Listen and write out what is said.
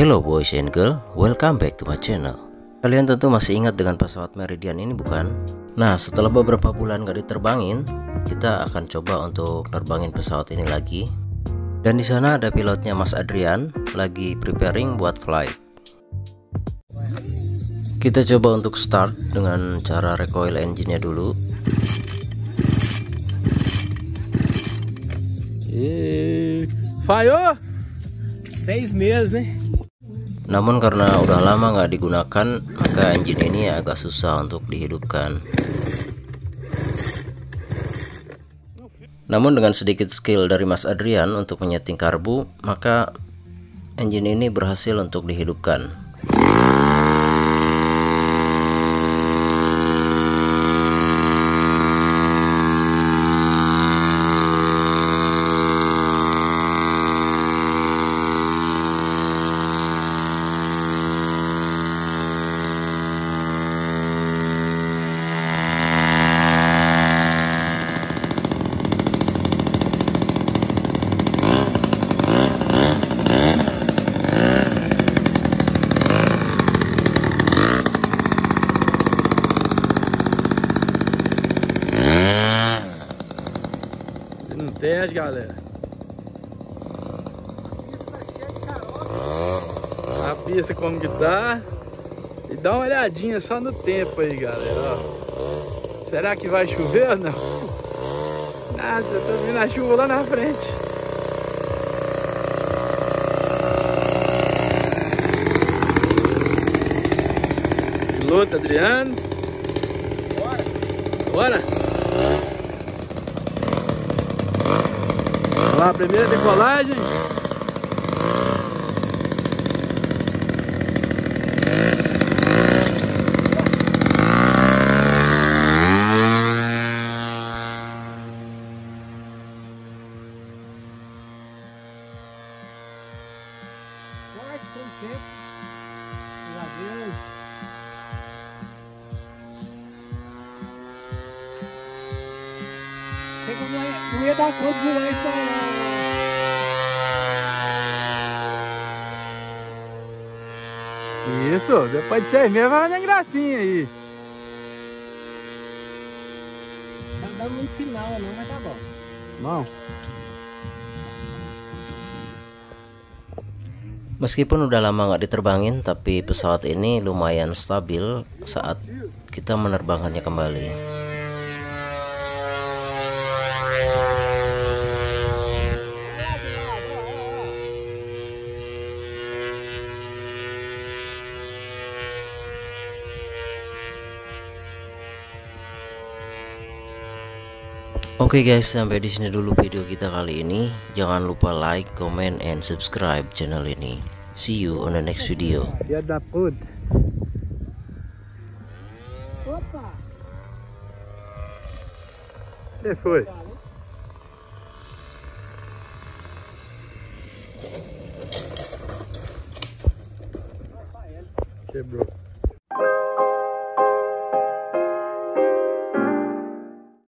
Hello boys and girl, welcome back to my channel Kalian tentu masih ingat dengan pesawat Meridian ini bukan? Nah setelah beberapa bulan gak diterbangin Kita akan coba untuk nerbangin pesawat ini lagi Dan di sana ada pilotnya Mas Adrian Lagi preparing buat flight Kita coba untuk start dengan cara recoil engine-nya dulu E... Falhou! Seis meses, né? Namun karena udah lama nggak digunakan, maka engine ini agak susah untuk dihidupkan. Namun dengan sedikit skill dari Mas Adrian untuk menyeting karbu, maka engine ini berhasil untuk dihidupkan. Teste, galera. A pista como que tá. E dá uma olhadinha só no tempo aí, galera. Ó. Será que vai chover ou não? Nossa, eu tô vendo a chuva lá na frente. Piloto Adriano. Bora. Bora. Lá, primeira decolagem. Forte, como sempre. Graças Isso, depois de seis meses vai fazer gracinha aí. Tá dando muito final não, mas tá bom. Bom. Meskipun udah lama nggak diterbangin, tapi pesawat ini lumayan stabil saat kita menerbangkannya kembali. Oke okay guys, sampai di sini dulu video kita kali ini. Jangan lupa like, comment, and subscribe channel ini. See you on the next video.